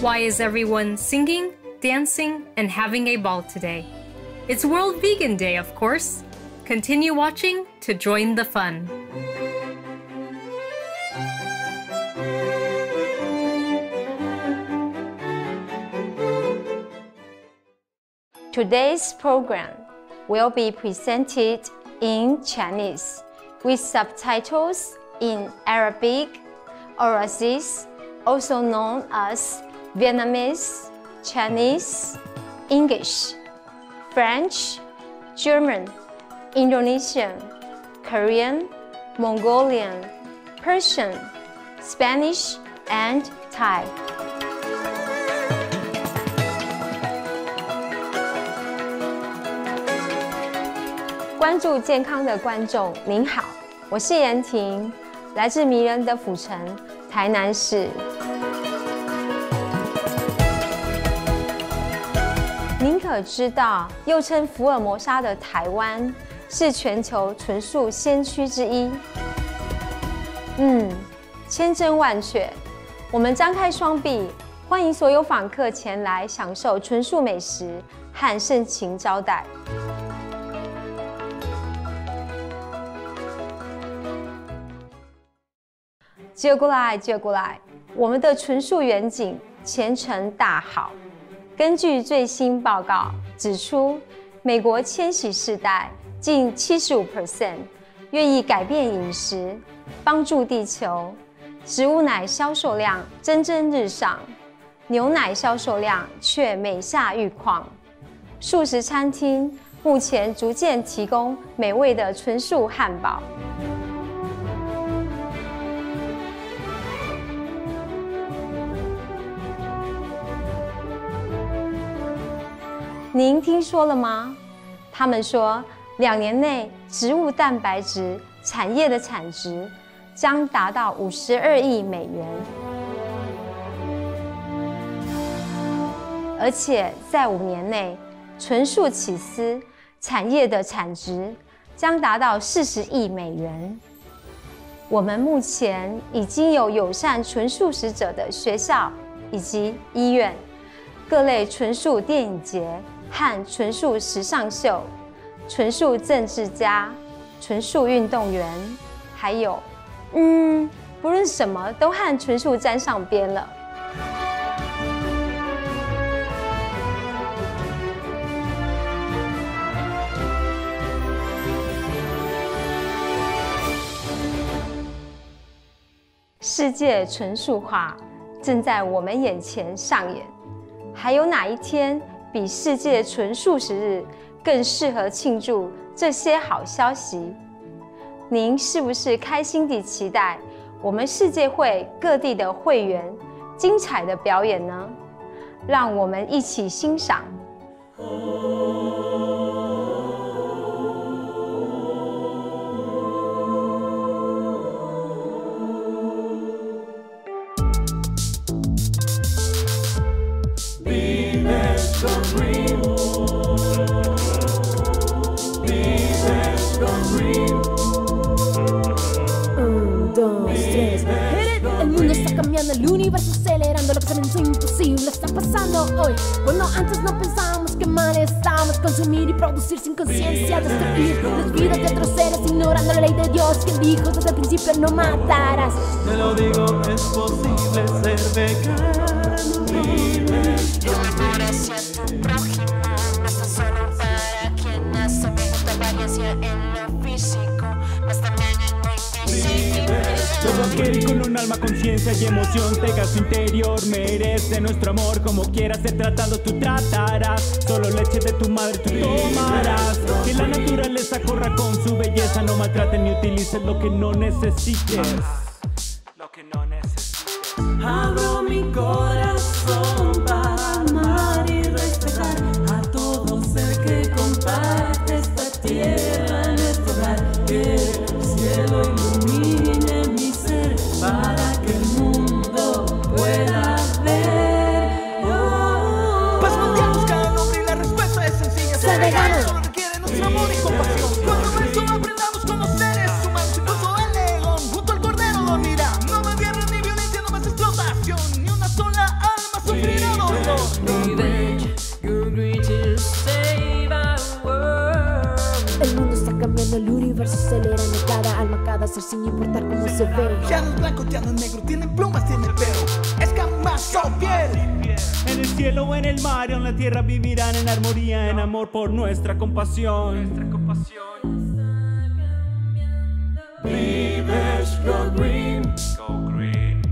Why is everyone singing, dancing, and having a ball today? It's World Vegan Day, of course. Continue watching to join the fun. Today's program will be presented in Chinese with subtitles in Arabic, Australian, also known as Vietnamese, Chinese, English, French, German, Indonesian, Korean, Mongolian, Persian, Spanish, and Thai. 关注健康的观众，您好，我是严婷，来自迷人的府城台南市。 可知道，又称福尔摩沙的台湾是全球纯素先驱之一？嗯，千真万确。我们张开双臂，欢迎所有访客前来享受纯素美食和盛情招待。接过来，接过来，我们的纯素远景前程大好。根据最新报告指出，美国千禧世代近七十五 percent 愿意改变饮食，帮助地球。植物奶销售量蒸蒸日上，牛奶销售量却每下愈况。素食餐厅目前逐渐提供美味的纯素汉堡。您听说了吗？他们说，两年内植物蛋白质产业的产值将达到五十二亿美元，而且在五年内，纯素起司产业的产值将达到四十亿美元。我们目前已经有友善纯素食者的学校以及医院，各类纯素电影节。和纯素时尚秀、纯素政治家、纯素运动员，还有，嗯，不论什么都和纯素沾上边了。世界纯素化正在我们眼前上演，还有哪一天？比世界纯素食日更适合庆祝这些好消息。您是不是开心地期待我们世界会各地的会员精彩的表演呢？让我们一起欣赏。El universo acelerando lo que se me hizo imposible está pasando hoy. Cuando antes no pensábamos que mal estábamos, consumir y producir sin conciencia, destruir los vidas de otros seres, ignorando la ley de Dios que dijo desde el principio no matarás. Te lo digo, es posible ser vegano. Con un alma, conciencia y emoción. Tenga su interior merece nuestro amor. Como quiera ser tratado tú tratarás. Solo leche de tu madre tú tomarás. Que la naturaleza corra con su belleza. No maltraten ni utilicen lo que no necesites. Lo que no necesites. Abro mi corazón sin importar cómo se ve. Ya no es blanco, ya no es negro, tiene plumas, tiene pelo. Escamas o piel. En el cielo o en el mar o en la tierra vivirán en armonía, en amor por nuestra compasión. Nuestra compasión. Vives Go Green. Go Green.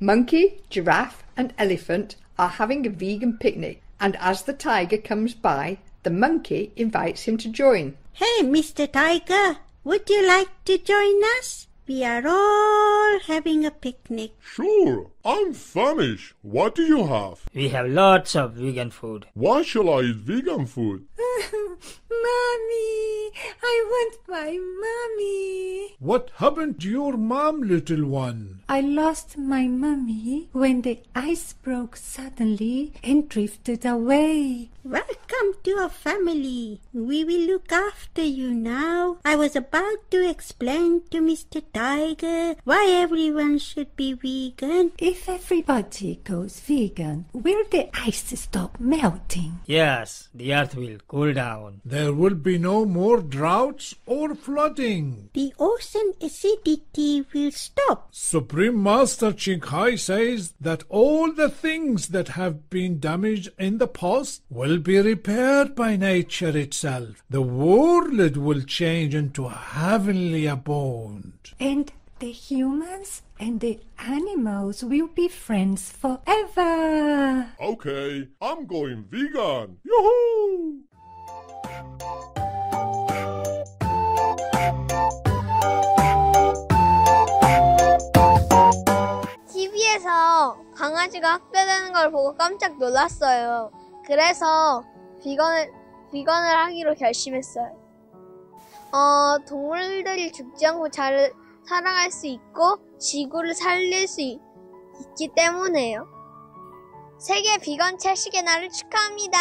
Monkey, giraffe, and elephant are having a vegan picnic, and as the tiger comes by, the monkey invites him to join. Hey, Mr. Tiger, would you like to join us? We are all having a picnic. Sure, I'm famished. What do you have? We have lots of vegan food. Why shall I eat vegan food? Hmm, mommy, I want my mommy. What happened to your mom, little one? I lost my mummy when the ice broke suddenly and drifted away. Welcome to our family. We will look after you now. I was about to explain to Mr. Tiger why everyone should be vegan. If everybody goes vegan, will the ice stop melting? Yes, the earth will cool down. There will be no more droughts or flooding. The ocean acidity will stop. Supreme Master Chinghai says that all the things that have been damaged in the past will be repaired by nature itself. The world will change into a heavenly abode. And the humans and the animals will be friends forever. Okay, I'm going vegan. Yoo-hoo! TV에서 강아지가 학대되는 걸 보고 깜짝 놀랐어요. 그래서 비건을, 비건을 하기로 결심했어요. 어, 동물들이 죽지 않고 잘 살아갈 수 있고 지구를 살릴 수 있, 있기 때문에요. 세계 비건 채식의 날을 축하합니다.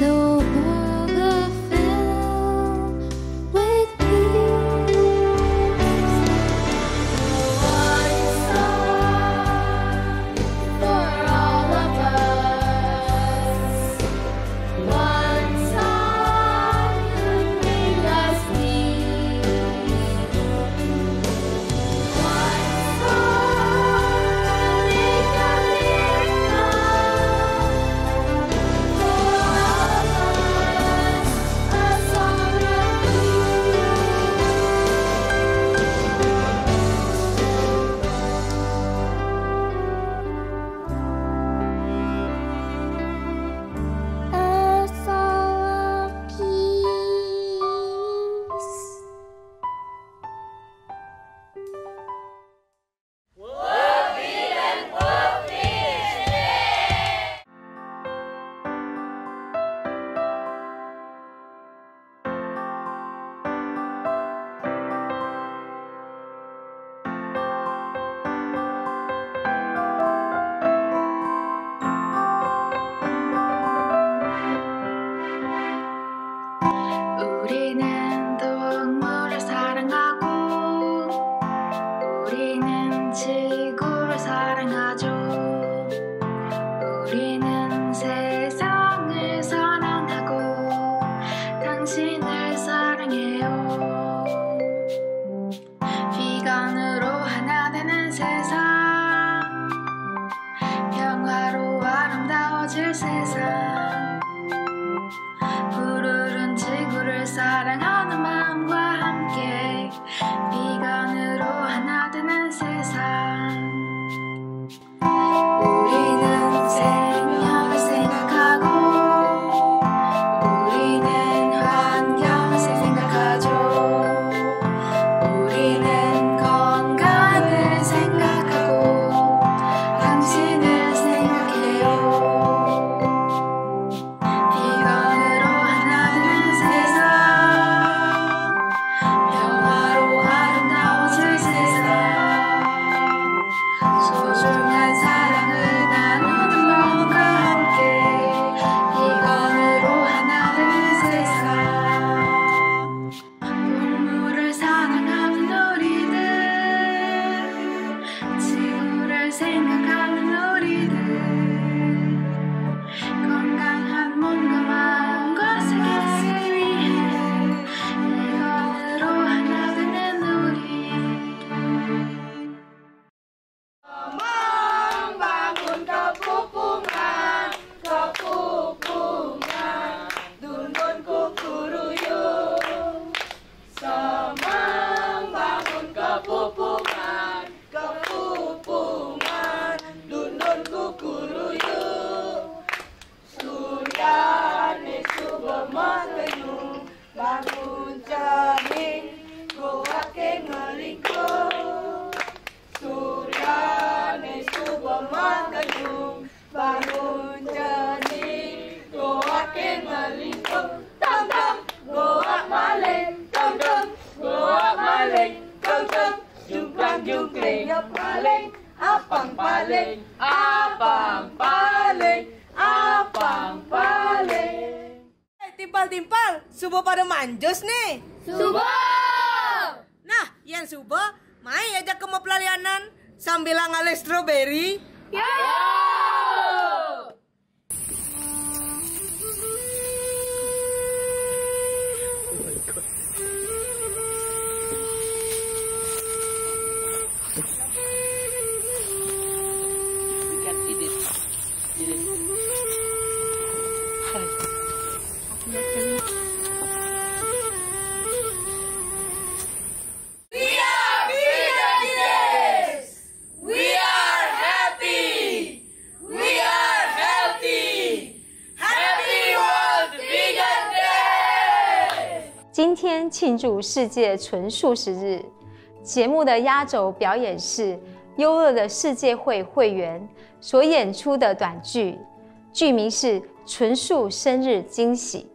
rồi sing a 庆祝世界纯素十日。节目的压轴表演是优乐的世界会会员所演出的短剧剧名是纯素生日惊喜。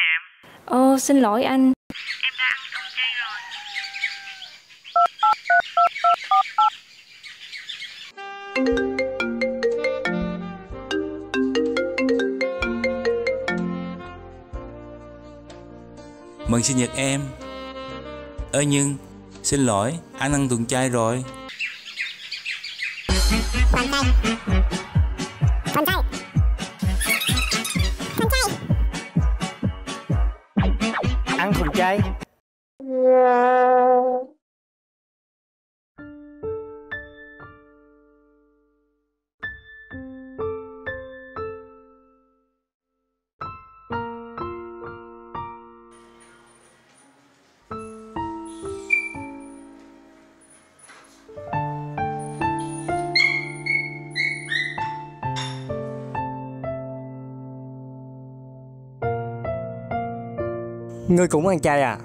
nha em Ồ xin lỗi anh. Em đã ăn thông chay rồi. Mừng sinh nhật em. Ơ nhưng Xin lỗi Anh ăn tuần chay rồi. Bàn tay Yay. Ngươi cũng ăn chay à?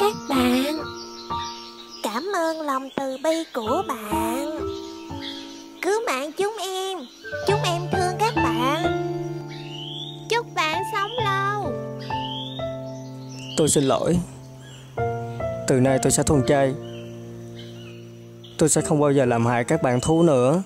Các bạn. Cảm ơn lòng từ bi của bạn. Cứu mạng chúng em. Chúng em thương các bạn. Chúc bạn sống lâu. Tôi xin lỗi. Từ nay tôi sẽ thuần chay Tôi sẽ không bao giờ làm hại các bạn thú nữa.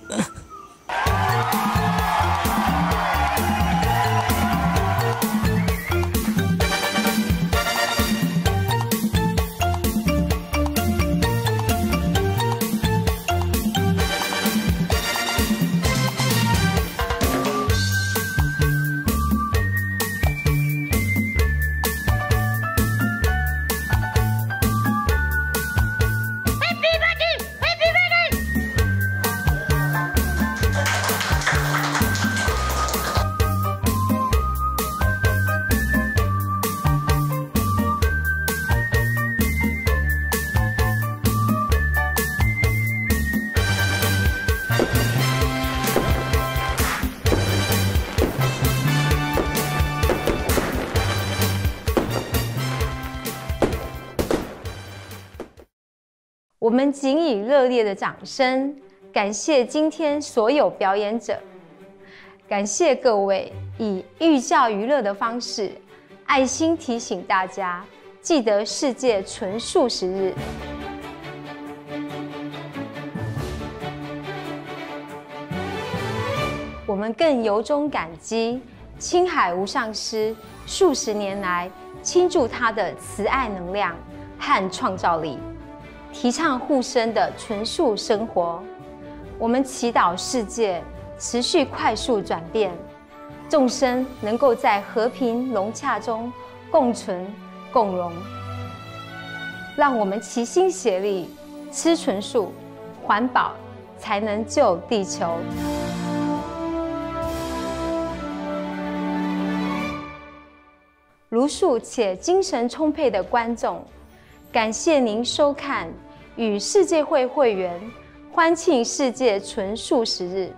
我们仅以热烈的掌声感谢今天所有表演者，感谢各位以寓教于乐的方式，爱心提醒大家记得世界纯素食日。我们更由衷感激青海无上师数十年来倾注他的慈爱能量和创造力，提倡护生的纯素生活。我们祈祷世界持续快速转变，众生能够在和平融洽中共存共荣。让我们齐心协力，吃纯素，环保，才能救地球。如数且精神充沛的观众，感谢您收看与世界会会员欢庆世界纯素食日。